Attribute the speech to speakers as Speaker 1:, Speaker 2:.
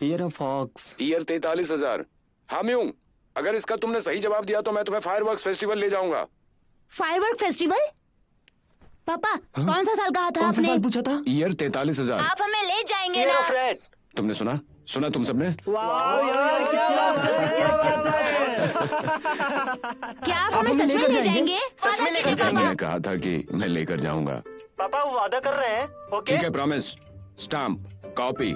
Speaker 1: Year fox
Speaker 2: year तैतालीस हज़ार। हाम्यूंग अगर इसका तुमने सही जवाब दिया तो मैं तुम्हें फायरवर्क्स फेस्टिवल ले जाऊँगा।
Speaker 3: फायरवर्क फेस्टिवल पापा हा? कौन सा साल कहा था
Speaker 1: कौन
Speaker 3: आपने?
Speaker 1: साल पूछा था?
Speaker 2: ईयर तैतालीस हज़ार।
Speaker 3: आप हमें ले जाएँगे ना।
Speaker 4: फ्रेंड
Speaker 2: तुमने सुना? सुना तुम सबने?
Speaker 3: क्या आप हमें सच में ले जाएँगे?
Speaker 4: सच में लेकर
Speaker 3: जाएँगे। कीजिए,
Speaker 2: कहा था कि मैं लेकर जाऊँगा।
Speaker 4: पापा वो वादा कर रहे हैं? ओके।
Speaker 2: ठीक है प्रॉमिस स्टाम्प कॉपी